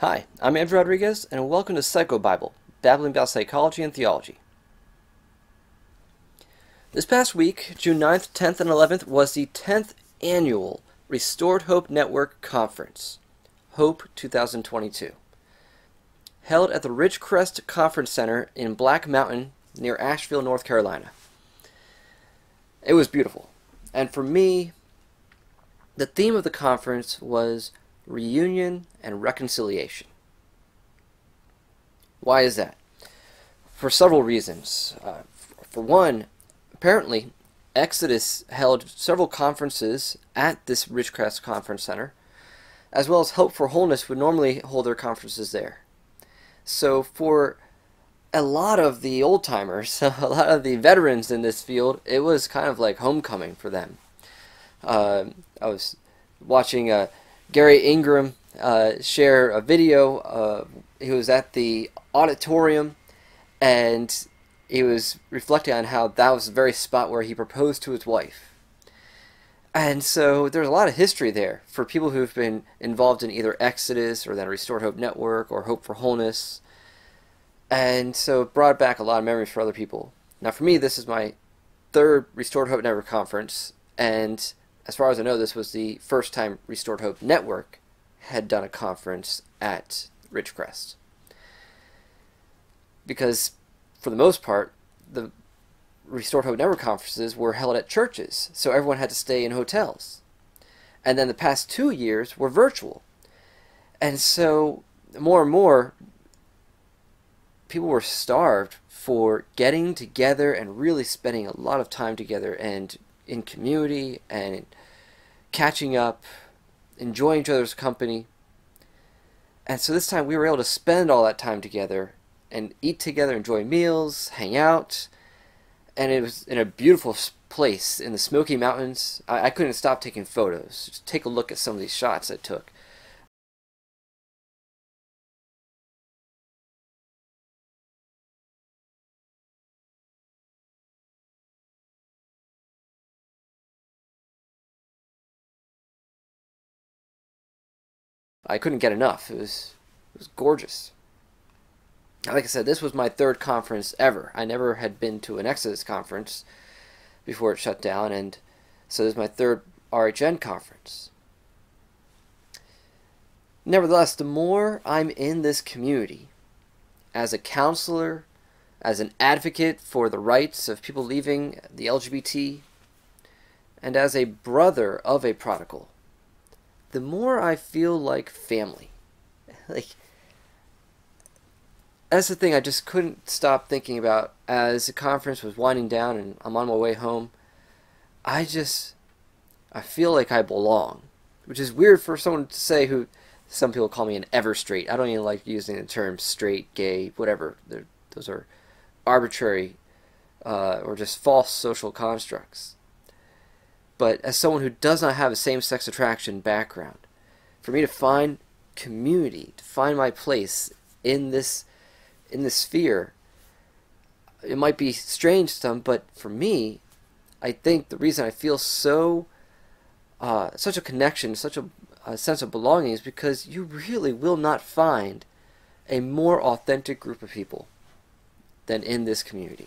Hi, I'm Andrew Rodriguez, and welcome to Psycho Bible, babbling about psychology and theology. This past week, June 9th, 10th, and 11th, was the 10th annual Restored Hope Network Conference, Hope 2022, held at the Ridgecrest Conference Center in Black Mountain near Asheville, North Carolina. It was beautiful, and for me, the theme of the conference was reunion and reconciliation. Why is that? For several reasons. Uh, for one, apparently, Exodus held several conferences at this Ridgecrest Conference Center, as well as Hope for Wholeness would normally hold their conferences there. So, for a lot of the old timers, a lot of the veterans in this field, it was kind of like homecoming for them. Uh, I was watching uh, Garry Ingraham uh, share a video. Uh, he was at the auditorium and he was reflecting on how that was the very spot where he proposed to his wife. And so there's a lot of history there for people who've been involved in either Exodus or then Restored Hope Network or Hope for Wholeness. And so it brought back a lot of memories for other people. Now, for me, this is my third Restored Hope Network conference, and as far as I know, this was the first time Restored Hope Network had done a conference at Ridgecrest. Because, for the most part, the Restored Hope Network conferences were held at churches, so everyone had to stay in hotels. And then the past two years were virtual. And so, more and more, people were starved for getting together and really spending a lot of time together and in community and catching up, enjoying each other's company. And so this time we were able to spend all that time together and eat together, enjoy meals, hang out. And it was in a beautiful place in the Smoky Mountains. I, I couldn't stop taking photos. Just take a look at some of these shots I took. I couldn't get enough. It was it was gorgeous. Like I said, this was my third conference ever. I never had been to an Exodus conference before it shut down, and so this is my third RHN conference. Nevertheless, the more I'm in this community, as a counselor, as an advocate for the rights of people leaving the LGBT, and as a brother of a prodigal, the more I feel like family. Like, that's the thing I just couldn't stop thinking about as the conference was winding down and I'm on my way home. I just, I feel like I belong, which is weird for someone to say who, some people call me an ever straight. I don't even like using the term straight, gay, whatever. They're, those are arbitrary uh, or just false social constructs but as someone who does not have a same sex attraction background, for me to find community, to find my place in this in this sphere, it might be strange to some, but for me, I think the reason I feel so uh, such a connection, such a, a sense of belonging is because you really will not find a more authentic group of people than in this community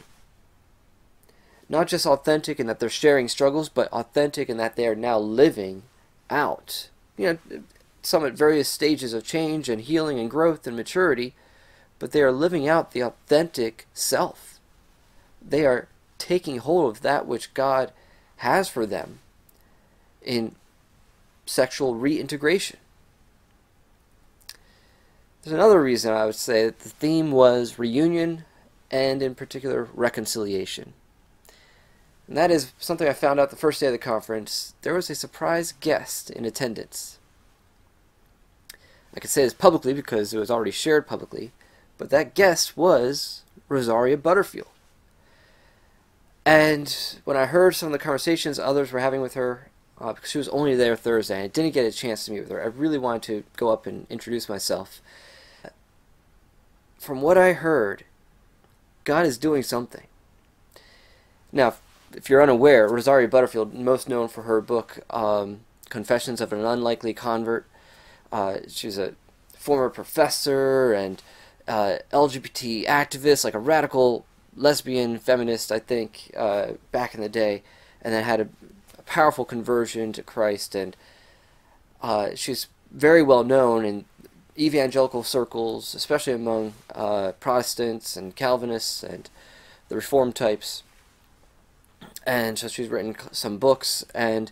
not just authentic in that they're sharing struggles, but authentic in that they are now living out. You know, some at various stages of change and healing and growth and maturity, but they are living out the authentic self. They are taking hold of that which God has for them in sexual reintegration. There's another reason I would say that the theme was reunion and, in particular, reconciliation. And that is something I found out the first day of the conference. There was a surprise guest in attendance. I can say this publicly because it was already shared publicly, but that guest was Rosaria Butterfield. And when I heard some of the conversations others were having with her, uh, because she was only there Thursday, and I didn't get a chance to meet with her, I really wanted to go up and introduce myself. From what I heard, God is doing something. Now, if you're unaware, Rosaria Butterfield, most known for her book um, Confessions of an Unlikely Convert, uh, she's a former professor and uh, LGBT activist, like a radical lesbian feminist, I think, uh, back in the day, and then had a, a powerful conversion to Christ. And uh, she's very well known in evangelical circles, especially among uh, Protestants and Calvinists and the Reformed types. And so she's written some books, and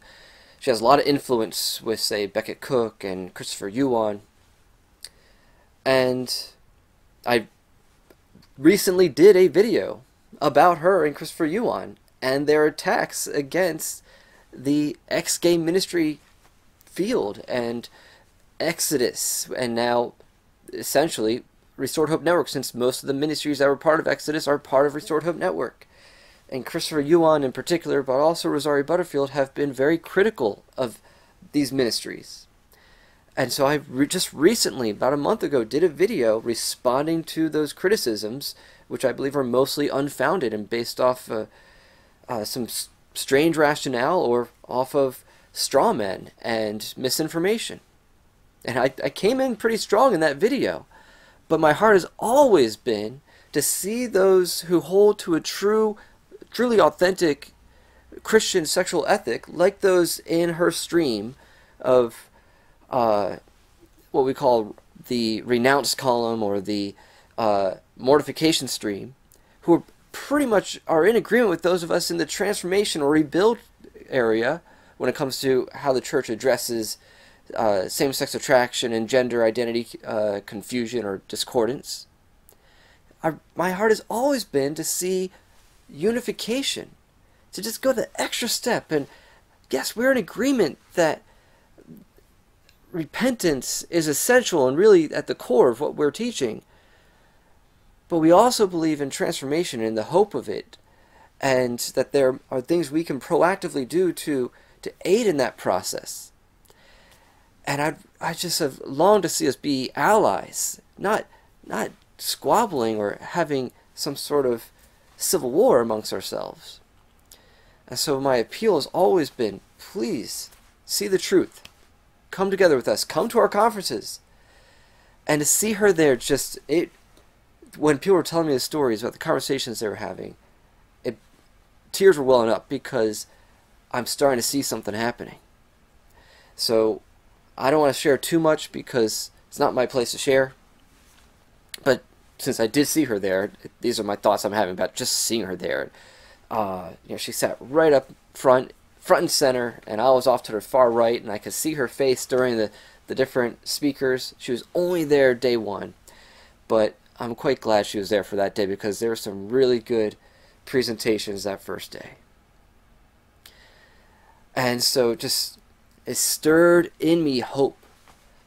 she has a lot of influence with, say, Becket Cook and Christopher Yuan. And I recently did a video about her and Christopher Yuan and their attacks against the ex gay ministry field and Exodus, and now essentially Restored Hope Network, since most of the ministries that were part of Exodus are part of Restored Hope Network. And Christopher Yuan in particular, but also Rosaria Butterfield, have been very critical of these ministries. And so I re just recently, about a month ago, did a video responding to those criticisms, which I believe are mostly unfounded and based off uh, uh, some strange rationale or off of straw men and misinformation. And I, I came in pretty strong in that video. But my heart has always been to see those who hold to a true, truly authentic Christian sexual ethic, like those in her stream of uh, what we call the renounce column or the uh, mortification stream, who are pretty much are in agreement with those of us in the transformation or rebuild area when it comes to how the church addresses uh, same-sex attraction and gender identity uh, confusion or discordance. I, my heart has always been to see unification, to just go the extra step. And yes, we're in agreement that repentance is essential and really at the core of what we're teaching. But we also believe in transformation and the hope of it, and that there are things we can proactively do to, to aid in that process. And I, I just have longed to see us be allies, not, not squabbling or having some sort of civil war amongst ourselves. And so my appeal has always been please see the truth come together with us, come to our conferences. And to see her there just it when people were telling me the stories about the conversations they were having, it tears were welling up because I'm starting to see something happening. So I don't want to share too much because it's not my place to share. Since I did see her there, these are my thoughts I'm having about just seeing her there. Uh, you know, she sat right up front front and center, and I was off to the far right, and I could see her face during the, the different speakers. She was only there day one, but I'm quite glad she was there for that day because there were some really good presentations that first day. And so just it stirred in me hope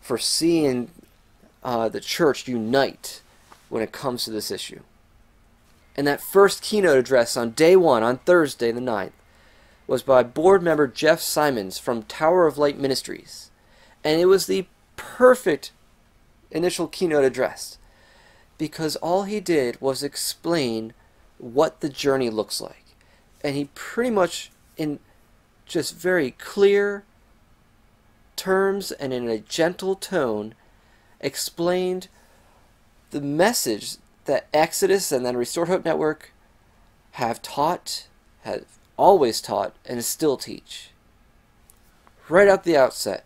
for seeing uh, the church unite when it comes to this issue. And that first keynote address on day one, on Thursday the 9th, was by board member Jeff Simunds from Tower of Light Ministries. And it was the perfect initial keynote address because all he did was explain what the journey looks like. And he pretty much, in just very clear terms and in a gentle tone, explained the message that Exodus and then Restored Hope Network have taught, have always taught, and still teach. Right at the outset,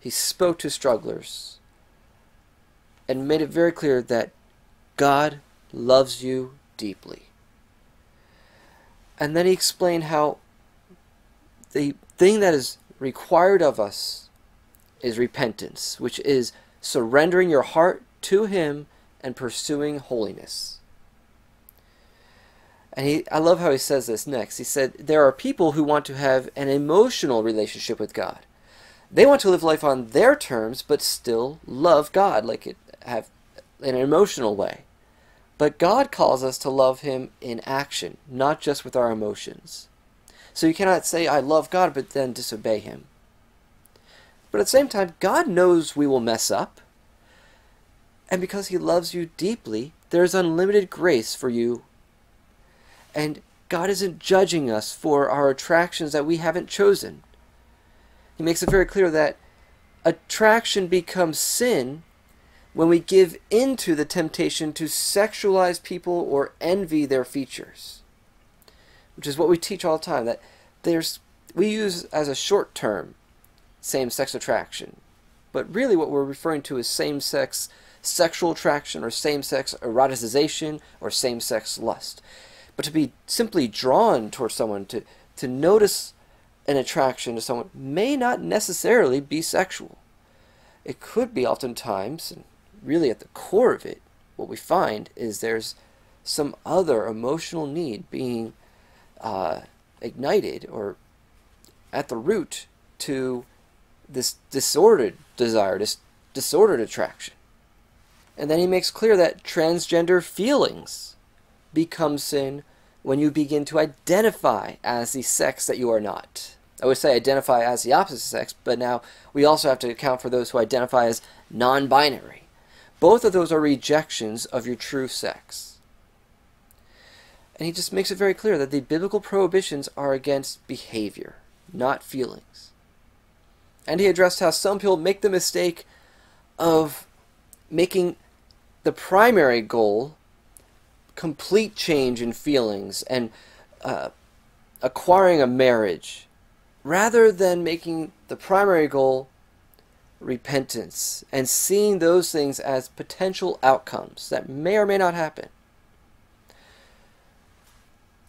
he spoke to strugglers and made it very clear that God loves you deeply. And then he explained how the thing that is required of us is repentance, which is surrendering your heart to Him and pursuing holiness. And he, I love how he says this next. He said, There are people who want to have an emotional relationship with God. They want to live life on their terms, but still love God, like it have in an emotional way. But God calls us to love Him in action, not just with our emotions. So you cannot say, I love God, but then disobey Him. But at the same time, God knows we will mess up. And because He loves you deeply, there is unlimited grace for you and God isn't judging us for our attractions that we haven't chosen. He makes it very clear that attraction becomes sin when we give into the temptation to sexualize people or envy their features, which is what we teach all the time. That there's we use as a short term same-sex attraction, but really what we're referring to is same-sex sexual attraction or same-sex eroticization or same-sex lust. But to be simply drawn towards someone to to notice an attraction to someone may not necessarily be sexual. It could be oftentimes, and really at the core of it, what we find is there's some other emotional need being uh, ignited or at the root to this disordered desire, this disordered attraction. And then he makes clear that transgender feelings become sin when you begin to identify as the sex that you are not. I would say identify as the opposite sex, but now we also have to account for those who identify as non binary. Both of those are rejections of your true sex. And he just makes it very clear that the biblical prohibitions are against behavior, not feelings. And he addressed how some people make the mistake of making the primary goal complete change in feelings and uh, acquiring a marriage rather than making the primary goal repentance and seeing those things as potential outcomes that may or may not happen.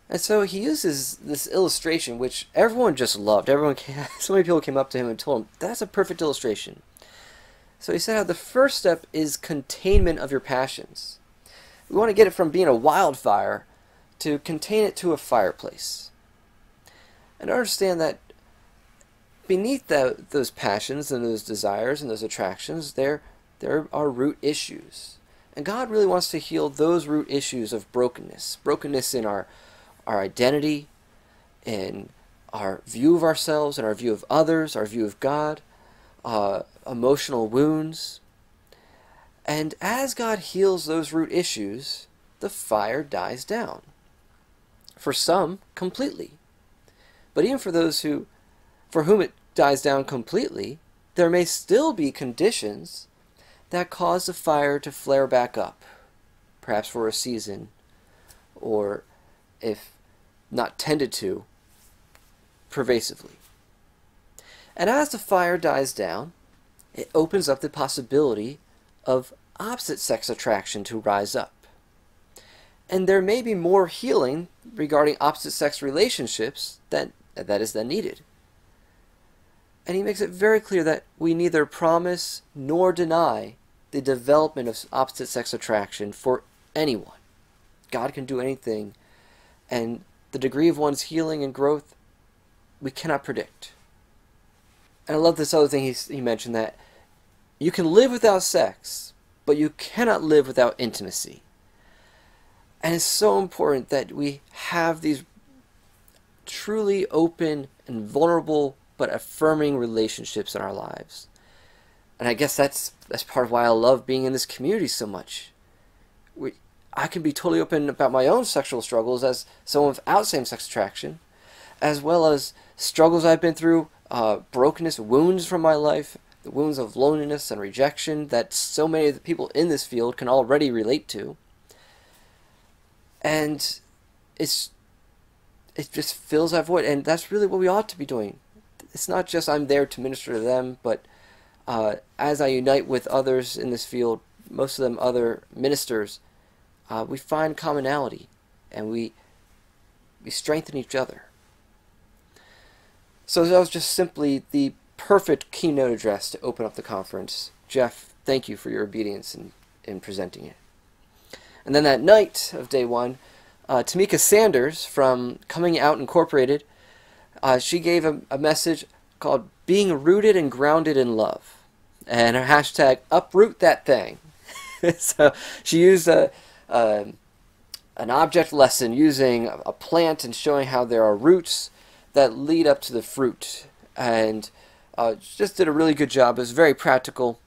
And so he uses this illustration, which everyone just loved. Everyone, came, so many people came up to him and told him that's a perfect illustration. So he said how the first step is containment of your passions. We want to get it from being a wildfire to contain it to a fireplace. And understand that beneath the, those passions and those desires and those attractions, there, there are root issues. And God really wants to heal those root issues of brokenness. Brokenness in our, our identity, in our view of ourselves, and our view of others, our view of God, uh, emotional wounds. And as God heals those root issues, the fire dies down. For some, completely. But even for those who for whom it dies down completely, there may still be conditions that cause the fire to flare back up, perhaps for a season, or if not tended to, pervasively. And as the fire dies down, it opens up the possibility of opposite sex attraction to rise up. And there may be more healing regarding opposite sex relationships that, that is then needed. And he makes it very clear that we neither promise nor deny the development of opposite sex attraction for anyone. God can do anything, and the degree of one's healing and growth we cannot predict. And I love this other thing he, he mentioned that you can live without sex, but you cannot live without intimacy. And it's so important that we have these truly open and vulnerable but affirming relationships in our lives. And I guess that's that's part of why I love being in this community so much. We, I can be totally open about my own sexual struggles as someone without same-sex attraction, as well as struggles I've been through, uh, brokenness, wounds from my life, the wounds of loneliness and rejection that so many of the people in this field can already relate to. And it's it just fills that void, and that's really what we ought to be doing it's not just I'm there to minister to them, but uh, as I unite with others in this field, most of them other ministers, uh, we find commonality and we we strengthen each other. So that was just simply the perfect keynote address to open up the conference. Jeff, thank you for your obedience in, in presenting it. And then that night of day one, uh, Tamika Sanders from Coming Out Incorporated uh, she gave a, a message called Being Rooted and Grounded in Love. And her hashtag, uproot that thing. so she used a, a, an object lesson using a plant and showing how there are roots that lead up to the fruit. And uh, just did a really good job. It was very practical.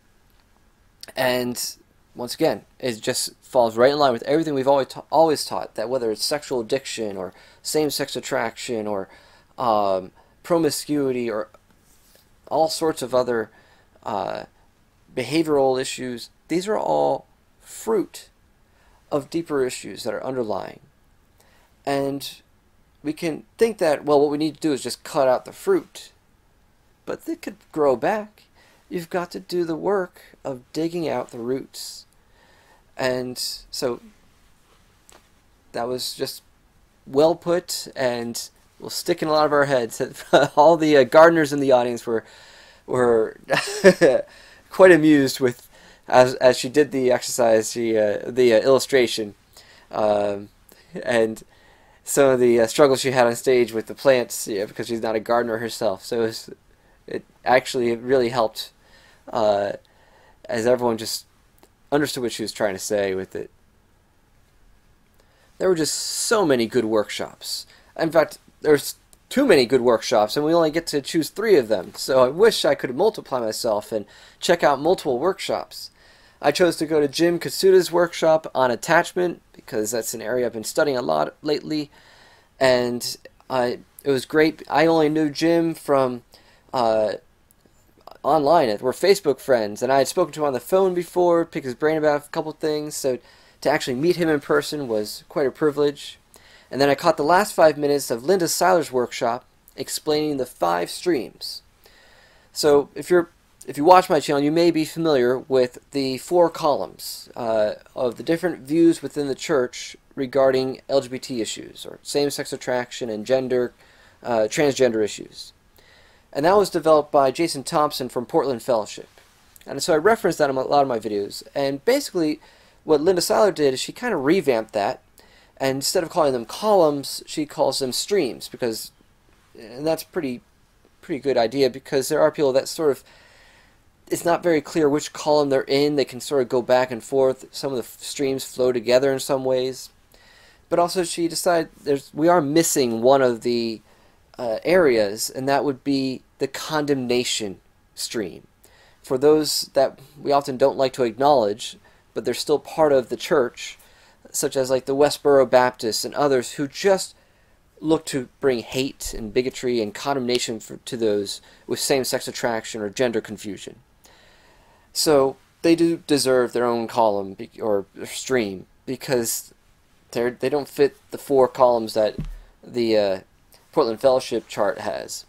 And once again, it just falls right in line with everything we've always, ta- always taught that whether it's sexual addiction or same sex attraction or um, promiscuity, or all sorts of other uh, behavioral issues, these are all fruit of deeper issues that are underlying. And we can think that, well, what we need to do is just cut out the fruit. But they could grow back. You've got to do the work of digging out the roots. And so that was just well put and will stick in a lot of our heads. All the uh, gardeners in the audience were were quite amused with as as she did the exercise, she, uh, the uh, illustration, um, and some of the uh, struggles she had on stage with the plants, yeah, because she's not a gardener herself. So it, was, it actually really helped uh, as everyone just understood what she was trying to say with it. There were just so many good workshops. In fact, there's too many good workshops, and we only get to choose three of them. So I wish I could multiply myself and check out multiple workshops. I chose to go to Jim Katsoudas' workshop on attachment because that's an area I've been studying a lot lately, and it was great. I only knew Jim from uh, online. We're Facebook friends, and I had spoken to him on the phone before, pick his brain about a couple things. So to actually meet him in person was quite a privilege. And then I caught the last five minutes of Linda Seiler's workshop explaining the five streams. So if you're if you watch my channel, you may be familiar with the four columns uh, of the different views within the church regarding LGBT issues, or same-sex attraction and gender, uh, transgender issues. And that was developed by Jason Thompson from Portland Fellowship. And so I referenced that in a lot of my videos. And basically, what Linda Seiler did is she kind of revamped that. And instead of calling them columns, she calls them streams because, and that's pretty, pretty good idea because there are people that sort of it's not very clear which column they're in. They can sort of go back and forth. Some of the streams flow together in some ways. But also she decided there's we are missing one of the uh, areas, and that would be the condemnation stream. For those that we often don't like to acknowledge, but they're still part of the church, such as like the Westboro Baptists and others who just look to bring hate and bigotry and condemnation for, to those with same-sex attraction or gender confusion. So they do deserve their own column or stream because they they don't fit the four columns that the uh, Portland Fellowship chart has.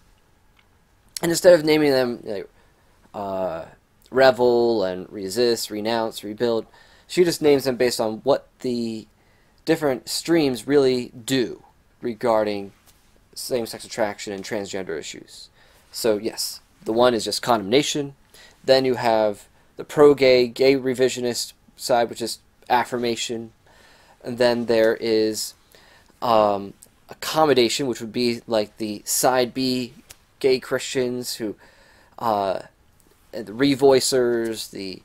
And instead of naming them you know, uh, revel and resist, renounce, rebuild, she just names them based on what the different streams really do regarding same-sex attraction and transgender issues. So yes, the one is just condemnation. Then you have the pro-gay, gay revisionist side, which is affirmation, and then there is um, accommodation, which would be like the side B gay Christians who, uh, the revoicers, the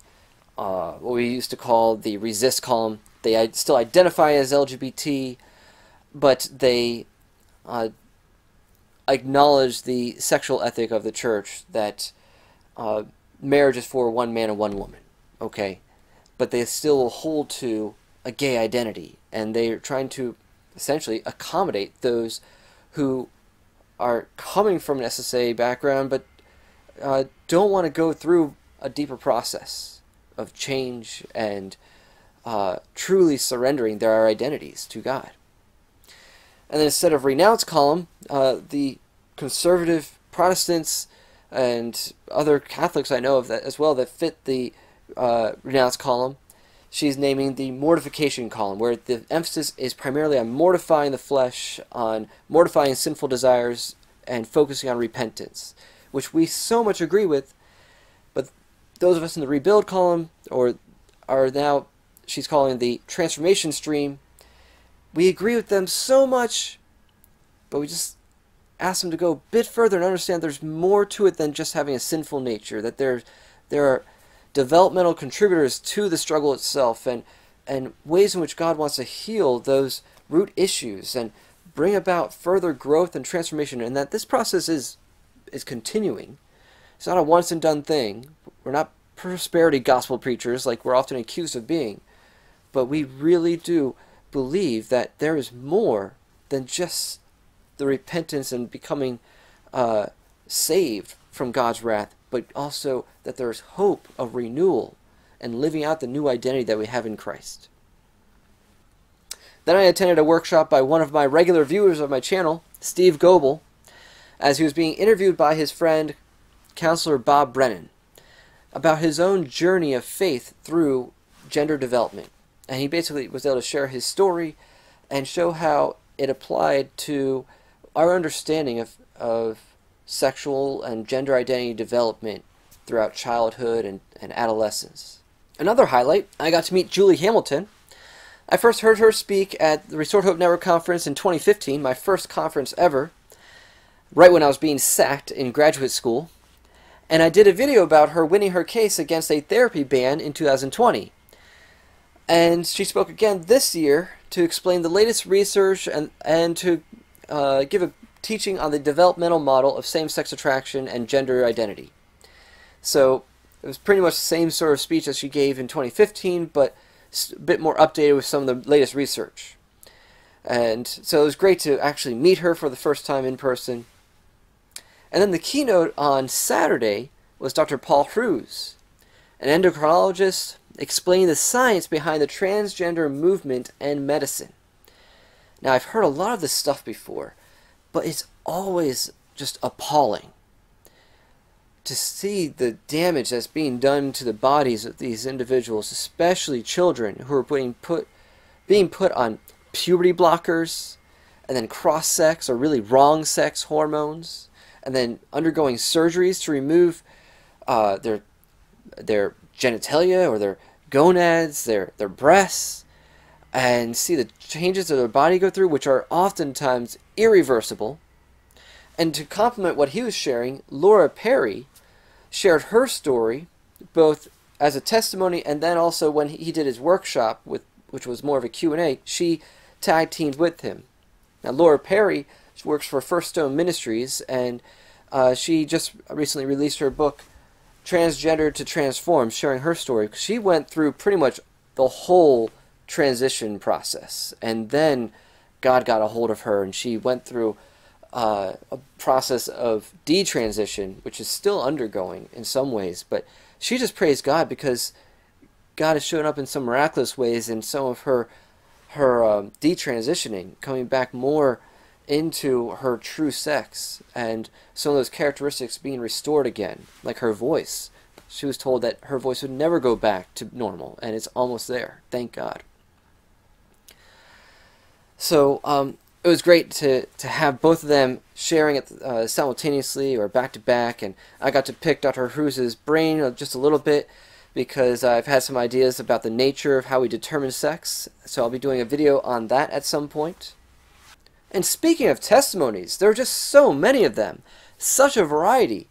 uh, what we used to call the resist column. They still identify as LGBT, but they uh, acknowledge the sexual ethic of the church that uh, marriage is for one man and one woman, okay? But they still hold to a gay identity, and they're trying to essentially accommodate those who are coming from an SSA background but uh, don't want to go through a deeper process of change and uh, truly surrendering their identities to God. And then instead of renounce column, uh, the conservative Protestants and other Catholics I know of that as well that fit the uh, renounce column. She's naming the mortification column, where the emphasis is primarily on mortifying the flesh, on mortifying sinful desires, and focusing on repentance, which we so much agree with. But those of us in the rebuild column, or are now she's calling the transformation stream, we agree with them so much, but we just ask them to go a bit further and understand there's more to it than just having a sinful nature, that there, there are developmental contributors to the struggle itself and, and ways in which God wants to heal those root issues and bring about further growth and transformation, and that this process is, is continuing. It's not a once and done thing. We're not prosperity gospel preachers like we're often accused of being, but we really do believe that there is more than just the repentance and becoming uh, saved from God's wrath, but also that there's hope of renewal and living out the new identity that we have in Christ. Then I attended a workshop by one of my regular viewers of my channel, Steve Goble, as he was being interviewed by his friend, Counselor Bob Brennan, about his own journey of faith through gender development. And he basically was able to share his story and show how it applied to our understanding of, of sexual and gender identity development throughout childhood and, and adolescence. Another highlight, I got to meet Julie Hamilton, I first heard her speak at the Restored Hope Network conference in 2015, my first conference ever, right when I was being sacked in graduate school. And I did a video about her winning her case against a therapy ban in 2020. And she spoke again this year to explain the latest research and, and to uh, give a teaching on the developmental model of same sex attraction and gender identity. So it was pretty much the same sort of speech as she gave in 2015, but a bit more updated with some of the latest research. And so it was great to actually meet her for the first time in person. And then the keynote on Saturday was Dr. Paul Hruz, an endocrinologist explaining the science behind the transgender movement and medicine. Now, I've heard a lot of this stuff before, but it's always just appalling to see the damage that's being done to the bodies of these individuals, especially children who are being put being put on puberty blockers and then cross sex or really wrong sex hormones and then undergoing surgeries to remove uh, their their genitalia or their gonads, their their breasts, and see the changes that their body go through, which are oftentimes irreversible. And to complement what he was sharing, Laura Perry shared her story, both as a testimony and then also when he did his workshop, with which was more of a Q&A, she tag teamed with him. Now, Laura Perry works for First Stone Ministries, and uh, she just recently released her book, Transgender to Transform, sharing her story. She went through pretty much the whole transition process, and then God got a hold of her, and she went through uh, a process of detransition, which is still undergoing in some ways. But she just praised God because God has shown up in some miraculous ways in some of her her um, detransitioning, coming back more into her true sex, and some of those characteristics being restored again, like her voice. She was told that her voice would never go back to normal, and it's almost there. Thank God. So um, it was great to, to have both of them sharing it uh, simultaneously or back to back, and I got to pick Dr. Hruz's brain just a little bit because I've had some ideas about the nature of how we determine sex, so I'll be doing a video on that at some point. And speaking of testimonies, there are just so many of them, such a variety.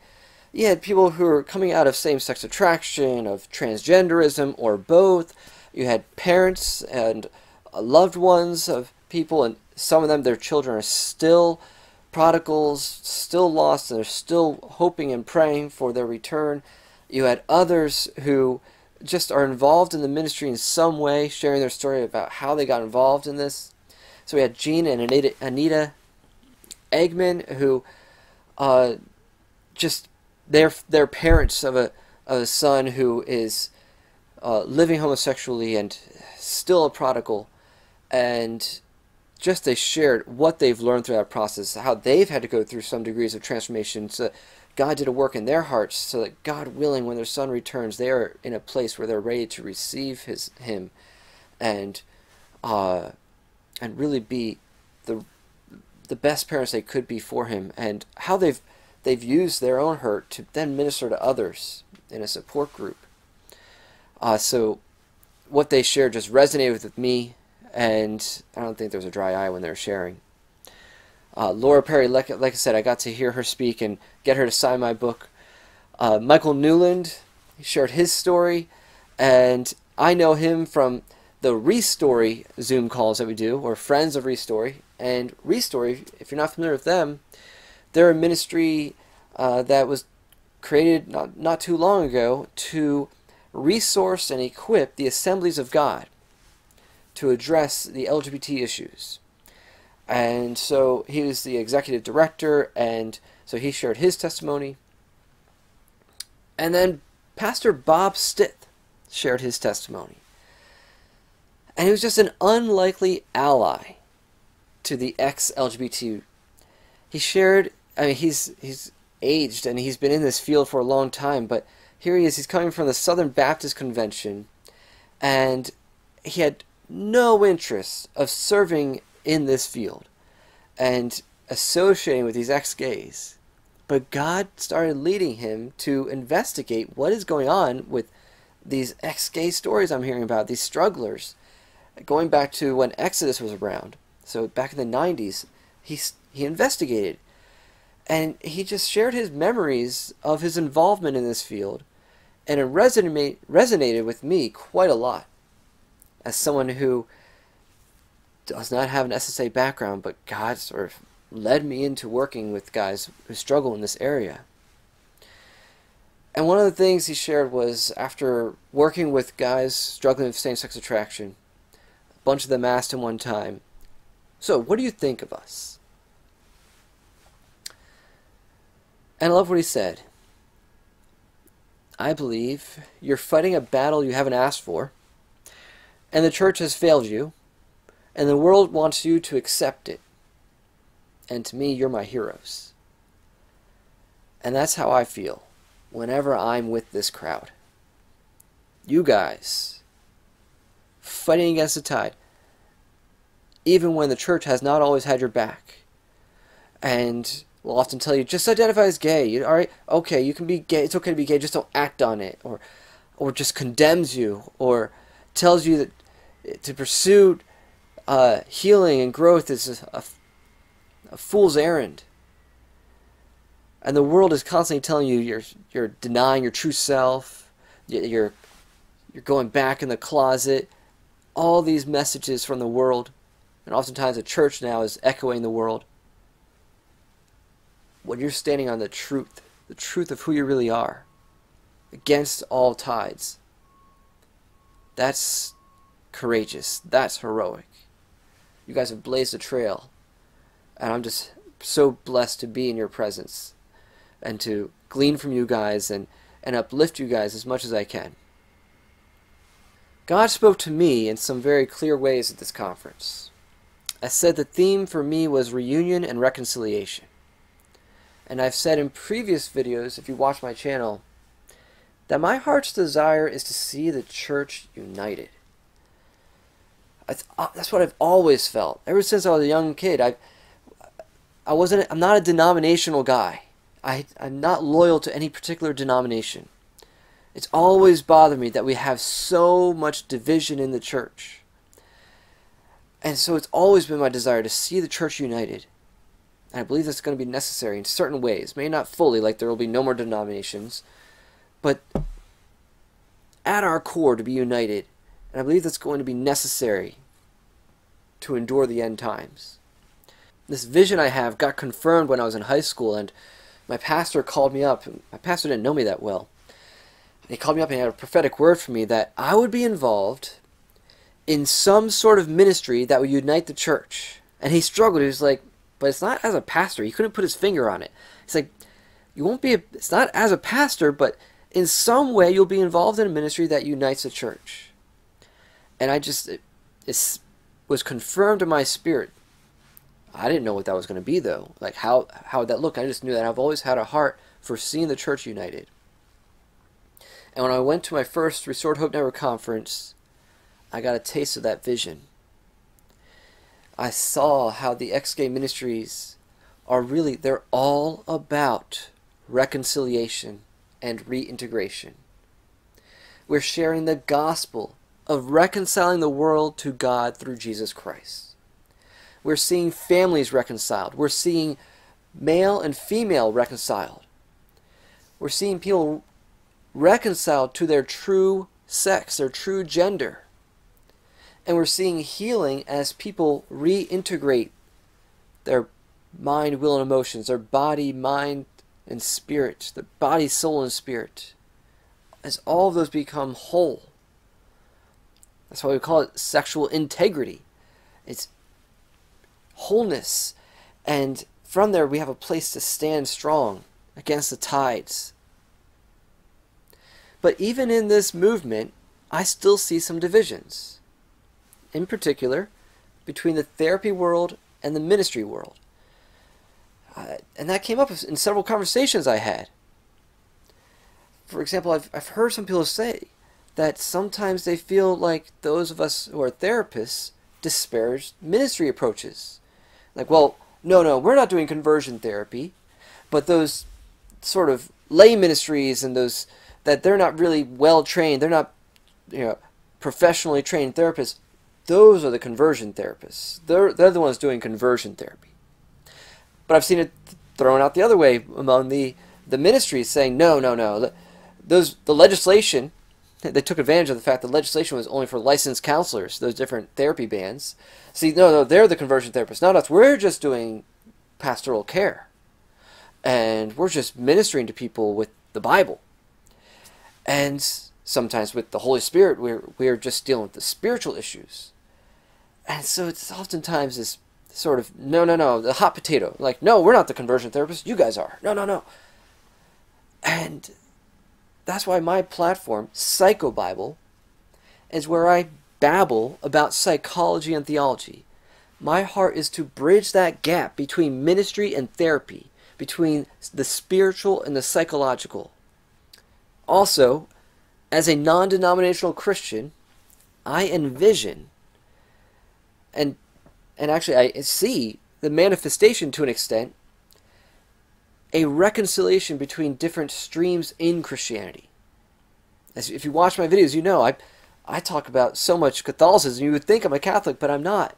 You had people who were coming out of same-sex attraction, of transgenderism, or both. You had parents and loved ones of people, and some of them, their children are still prodigals, still lost, and they're still hoping and praying for their return. You had others who just are involved in the ministry in some way, sharing their story about how they got involved in this. So we had Gene and Anita, Anita Eggman, who uh, just they're they're parents of a of a son who is uh, living homosexually and still a prodigal, and just they shared what they've learned through that process, how they've had to go through some degrees of transformation. So God did a work in their hearts, so that God willing, when their son returns, they are in a place where they're ready to receive his him, and uh, and really be the the best parents they could be for him, and how they've they've used their own hurt to then minister to others in a support group. Uh, so what they shared just resonated with me and I don't think there was a dry eye when they were sharing. Uh, Laura Perry, like, like, I said, I got to hear her speak and get her to sign my book. Uh, Michael Newman shared his story, and I know him from the Restory Zoom calls that we do, or Friends of Restory. And Restory, if you're not familiar with them, they're a ministry uh, that was created not, not too long ago to resource and equip the assemblies of God to address the LGBT issues. And so he was the executive director, and so he shared his testimony. And then Pastor Bob Stith shared his testimony. And he was just an unlikely ally to the ex LGBT. He shared, I mean, he's, he's aged and he's been in this field for a long time, but here he is, he's coming from the Southern Baptist Convention, and he had no interest of serving in this field and associating with these ex gays. But God started leading him to investigate what is going on with these ex gay stories I'm hearing about, these strugglers. Going back to when Exodus was around, so back in the 90s, he, he investigated and he just shared his memories of his involvement in this field and it resonate, resonated with me quite a lot as someone who does not have an SSA background, but God sort of led me into working with guys who struggle in this area. And one of the things he shared was after working with guys struggling with same sex attraction, a bunch of them asked him one time, So, what do you think of us? And I love what he said. I believe you're fighting a battle you haven't asked for, and the church has failed you, and the world wants you to accept it and to me, you're my heroes. And that's how I feel whenever I'm with this crowd. You guys, fighting against the tide, even when the church has not always had your back. And will often tell you, just identify as gay. You, all right, okay, you can be gay. It's okay to be gay. Just don't act on it, or, or just condemns you, or tells you that to pursue uh, healing and growth is a, a a fool's errand. And the world is constantly telling you you're you're denying your true self, you're you're going back in the closet. All these messages from the world, and oftentimes the church now is echoing the world. When you're standing on the truth, the truth of who you really are, against all tides, that's courageous. That's heroic. You guys have blazed a trail and I'm just so blessed to be in your presence and to glean from you guys and, and uplift you guys as much as I can. God spoke to me in some very clear ways at this conference. I said the theme for me was reunion and reconciliation. And I've said in previous videos, if you watch my channel, that my heart's desire is to see the church united. Uh, that's what I've always felt. Ever since I was a young kid, I've, I wasn't I'm not a denominational guy. I I'm not loyal to any particular denomination. It's always bothered me that we have so much division in the church. And so it's always been my desire to see the church united. And I believe that's going to be necessary in certain ways. Maybe not fully, like there will be no more denominations. But at our core to be united. And I believe that's going to be necessary to endure the end times this vision I have got confirmed when I was in high school, and my pastor called me up. My pastor didn't know me that well. He called me up and had a prophetic word for me that I would be involved in some sort of ministry that would unite the church. And he struggled. He was like, but it's not as a pastor. He couldn't put his finger on it. He's like, you won't be, a, it's not as a pastor, but in some way you'll be involved in a ministry that unites the church. And I just, it, it was confirmed in my spirit I didn't know what that was going to be though. Like how how would that look? I just knew that I've always had a heart for seeing the church united. And when I went to my first Restored Hope Network conference, I got a taste of that vision. I saw how the ex-gay ministries are really they're all about reconciliation and reintegration. We're sharing the gospel of reconciling the world to God through Jesus Christ. We're seeing families reconciled. We're seeing male and female reconciled. We're seeing people reconciled to their true sex, their true gender. And we're seeing healing as people reintegrate their mind, will, and emotions, their body, mind, and spirit, the body, soul, and spirit. As all of those become whole. That's why we call it sexual integrity. It's wholeness. And from there, we have a place to stand strong against the tides. But even in this movement, I still see some divisions. In particular, between the therapy world and the ministry world. Uh, and that came up in several conversations I had. For example, I've, I've heard some people say that sometimes they feel like those of us who are therapists disparage ministry approaches. Like, well, no, no, we're not doing conversion therapy, but those sort of lay ministries and those that they're not really well trained, they're not, you know, professionally trained therapists. Those are the conversion therapists. They're they're the ones doing conversion therapy. But I've seen it thrown out the other way among the the ministries, saying no, no, no. Those the legislation they took advantage of the fact that legislation was only for licensed counselors, those different therapy bands. See, no, no, they're the conversion therapists, not us. We're just doing pastoral care. And we're just ministering to people with the Bible. And sometimes with the Holy Spirit, we're, we're just dealing with the spiritual issues. And so it's oftentimes this sort of, no, no, no, the hot potato. Like, no, we're not the conversion therapists. You guys are. No, no, no. And that's why my platform, PsychoBible, is where I babble about psychology and theology. My heart is to bridge that gap between ministry and therapy, between the spiritual and the psychological. Also, as a non denominational Christian, I envision and and actually I see the manifestation to an extent a reconciliation between different streams in Christianity. As if you watch my videos, you know I I talk about so much Catholicism. You would think I'm a Catholic, but I'm not.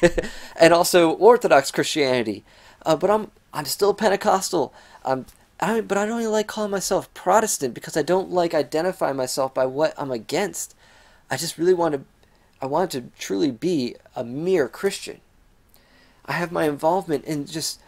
and also Orthodox Christianity, uh, but I'm I'm still Pentecostal. Um, I but I don't like calling myself Protestant because I don't like identifying myself by what I'm against. I just really want to I want to truly be a mere Christian. I have my involvement in just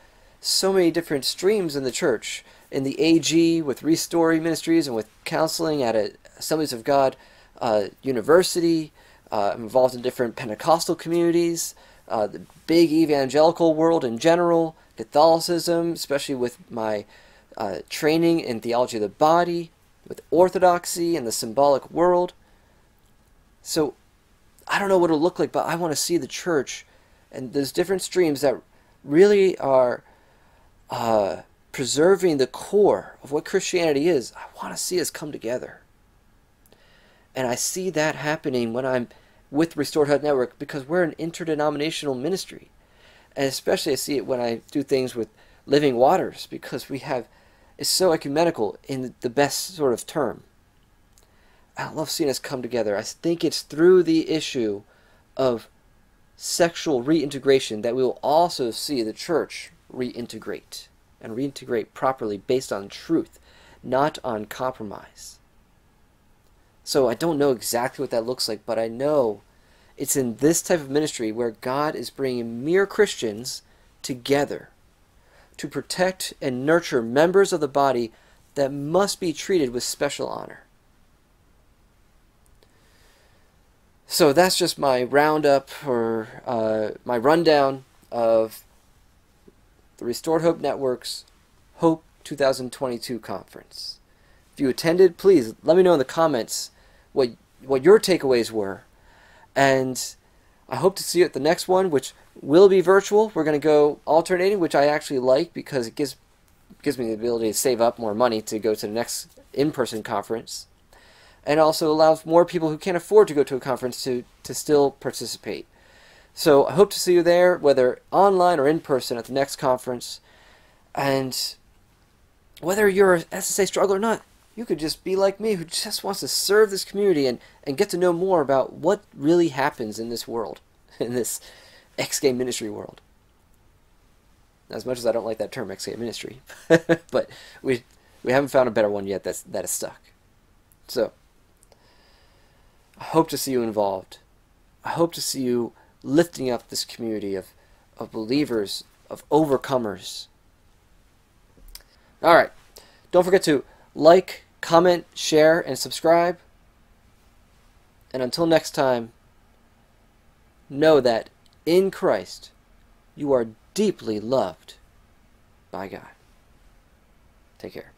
so many different streams in the church. In the AG with Restoring Ministries and with counseling at a Assemblies of God uh, University. Uh, I'm involved in different Pentecostal communities, uh, the big evangelical world in general, Catholicism, especially with my uh, training in theology of the body, with orthodoxy and the symbolic world. So I don't know what it'll look like, but I want to see the church and those different streams that really are uh, preserving the core of what Christianity is, I want to see us come together. And I see that happening when I'm with Restored Hope Network because we're an interdenominational ministry. And especially I see it when I do things with Living Waters because we have, it's so ecumenical in the best sort of term. I love seeing us come together. I think it's through the issue of sexual reintegration that we will also see the church reintegrate and reintegrate properly based on truth, not on compromise. So I don't know exactly what that looks like, but I know it's in this type of ministry where God is bringing mere Christians together to protect and nurture members of the body that must be treated with special honor. So that's just my roundup or uh, my rundown of the Restored Hope Network's Hope 2022 conference. If you attended, please let me know in the comments what what your takeaways were. And I hope to see you at the next one, which will be virtual. We're going to go alternating, which I actually like because it gives gives me the ability to save up more money to go to the next in-person conference and also allows more people who can't afford to go to a conference to, to still participate. So I hope to see you there, whether online or in person at the next conference. And whether you're a SSA struggler or not, you could just be like me who just wants to serve this community and, and get to know more about what really happens in this world, in this ex-gay ministry world. As much as I don't like that term, ex-gay ministry, but we we haven't found a better one yet that's that is stuck. So I hope to see you involved. I hope to see you lifting up this community of, of believers, of overcomers. All right. Don't forget to like, comment, share, and subscribe. And until next time, know that in Christ you are deeply loved by God. Take care.